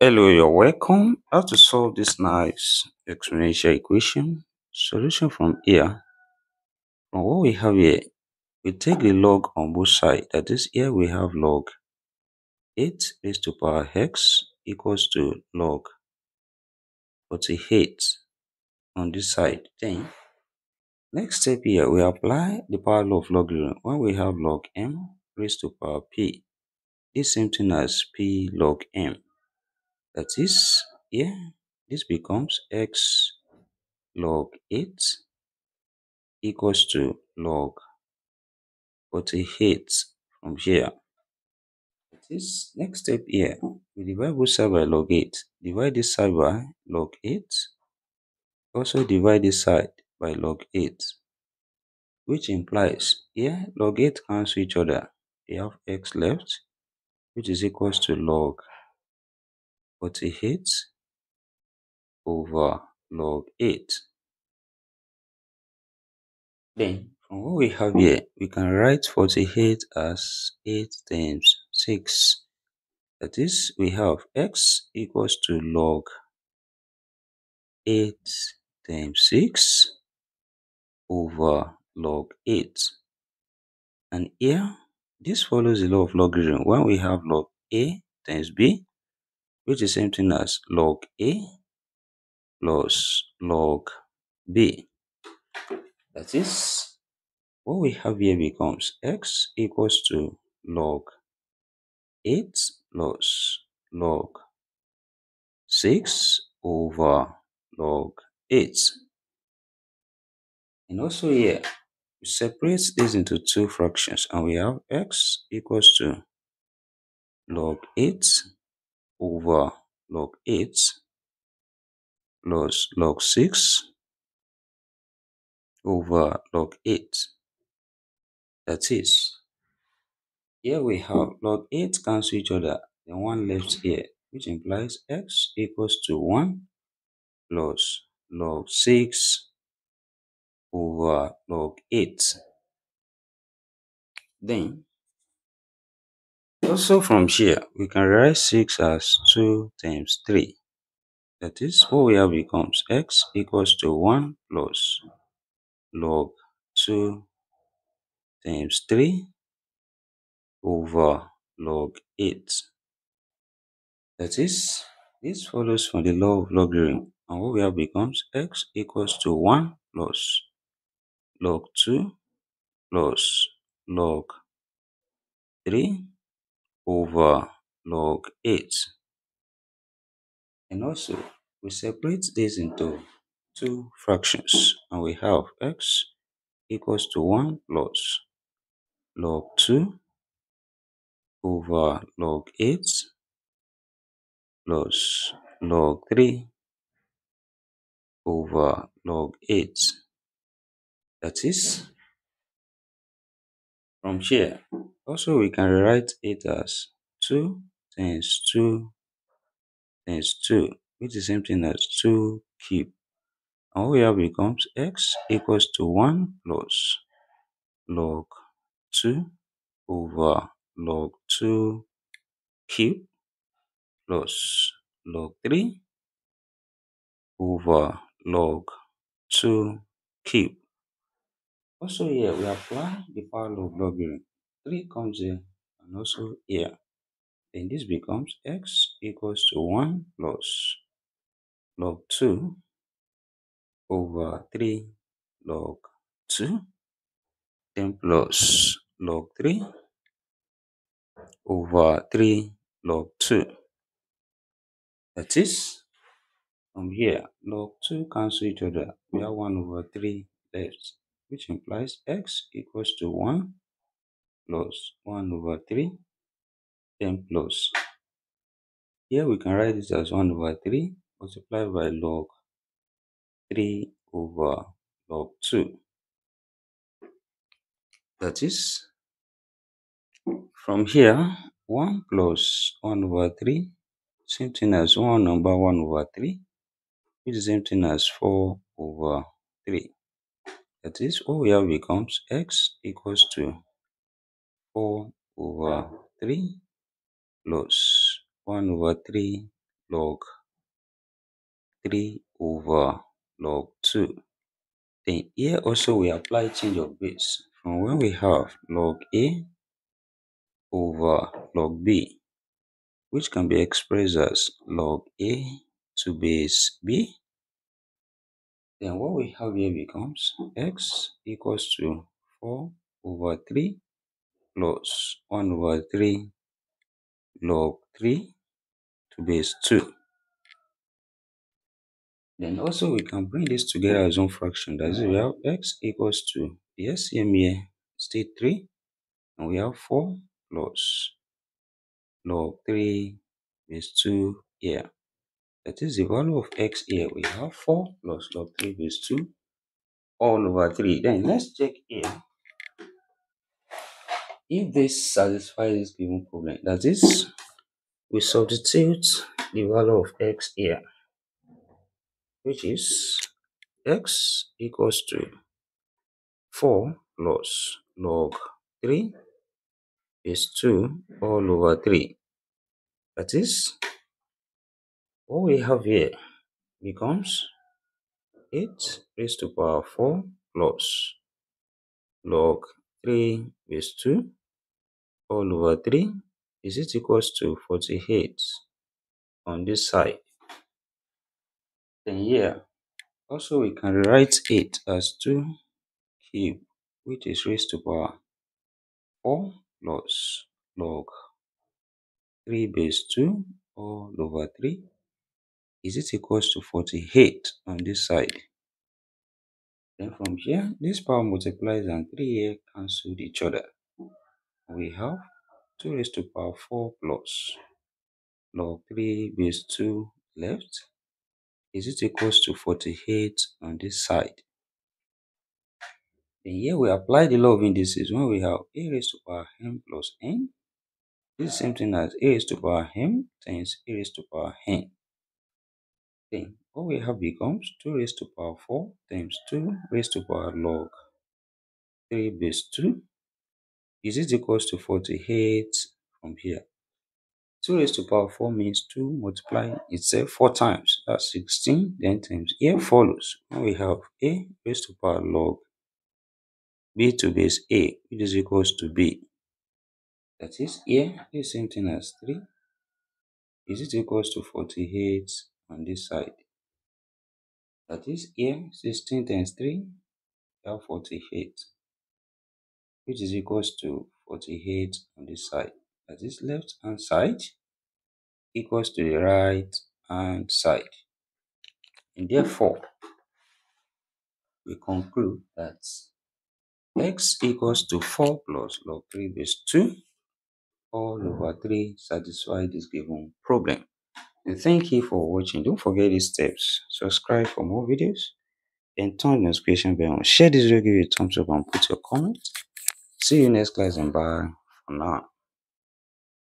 Hello, you're welcome. How to solve this nice exponential equation. Solution from here. From what we have here, we take the log on both sides. That is, here we have log 8 raised to power x equals to log 48 on this side. Then, next step here, we apply the power law of logarithm. When we have log m raised to power p, this same thing as p log m. That is, here, this becomes x log 8 equals to log 48 from here. This next step here, we divide both side by log 8. Divide this side by log 8. Also divide this side by log 8. Which implies here log 8 cancel each other. We have x left, which is equals to log 48 over log 8. Then, from what we have here, we can write 48 as 8 times 6. That is, we have x equals to log 8 times 6 over log 8. And here, this follows the law of logarithm. When we have log a times b, which is same thing as log a plus log b. That is, what we have here becomes x equals to log 8 plus log 6 over log 8. And also here, we separate this into two fractions and we have x equals to log 8 over log 8 plus log 6 over log 8. That is, here we have log 8 cancel each other, the 1 left here, which implies x equals to 1 plus log 6 over log 8. Then, also from here, we can write 6 as 2 times 3. That is, what we have becomes x equals to 1 plus log 2 times 3 over log 8. That is, this follows from the law of logarithm. And what we have becomes x equals to 1 plus log 2 plus log 3 over log 8. And also, we separate this into two fractions and we have x equals to 1 plus log 2 over log 8 plus log 3 over log 8. That is, from here, also we can rewrite it as 2 times 2 times 2, which is the same thing as 2 cube. And what we have becomes x equals to 1 plus log 2 over log 2 cube plus log 3 over log 2 cube. Also here, we apply the power of logarithm. 3 comes here and also here. Then this becomes x equals to 1 plus log 2 over 3 log 2 then plus log 3 over 3 log 2. That is, from here, log 2 cancel each other. We have 1 over 3 left, which implies x equals to 1 plus 1 over 3 then plus. Here we can write this as 1 over 3 multiplied by log 3 over log 2. That is, from here, 1 plus 1 over 3, same thing as 1 number 1 over 3, which is same thing as 4 over 3. That is, what we have becomes x equals to 4 over 3 plus 1 over 3 log 3 over log 2. Then here also we apply change of base from when we have log A over log B, which can be expressed as log A to base B. Then what we have here becomes x equals to 4 over 3 plus 1 over 3 log 3 to base 2. Then also we can bring this together as one fraction. That is, we have x equals to the LCM here, state 3, and we have 4 plus log 3 base 2 here. That is the value of x here. We have 4 plus log 3 base 2 all over 3. Then let's check here. If this satisfies this given problem, that is, we substitute the value of x here which is x equals to 4 plus log 3 is 2 all over 3. That is, what we have here becomes 8 raised to power 4 plus log 3 base 2 all over 3 is it equals to 48 on this side. Then here, also we can rewrite it as 2 cube, which is raised to power 4 plus log 3 base 2 all over 3 is it equals to 48 on this side. Then from here, this power multiplies and 3 here cancel each other. We have 2 raised to power 4 plus log 3 base 2 left is it equals to 48 on this side. Then here we apply the law of indices when we have a raised to power m plus n. This is the same thing as a raised to power m times a raised to power n. What we have becomes 2 raised to power 4 times 2 raised to power log 3 base 2 is it equals to 48 from here. 2 raised to power 4 means 2 multiply itself 4 times. That's 16. Then times A follows. When we have a raised to power log b to base a, which is equals to b. That is here is same thing as 3. Is it equals to 48 on this side? That is here 16 times 3 we have 48 which is equals to 48 on this side. That is left hand side equals to the right hand side. And therefore, we conclude that x equals to 4 plus log 3 base 2 all over 3 satisfy this given problem. And thank you for watching. Don't forget these steps. Subscribe for more videos and turn the notification bell on. Share this video, give it a thumbs up and put your comment. See you next class and bye for now.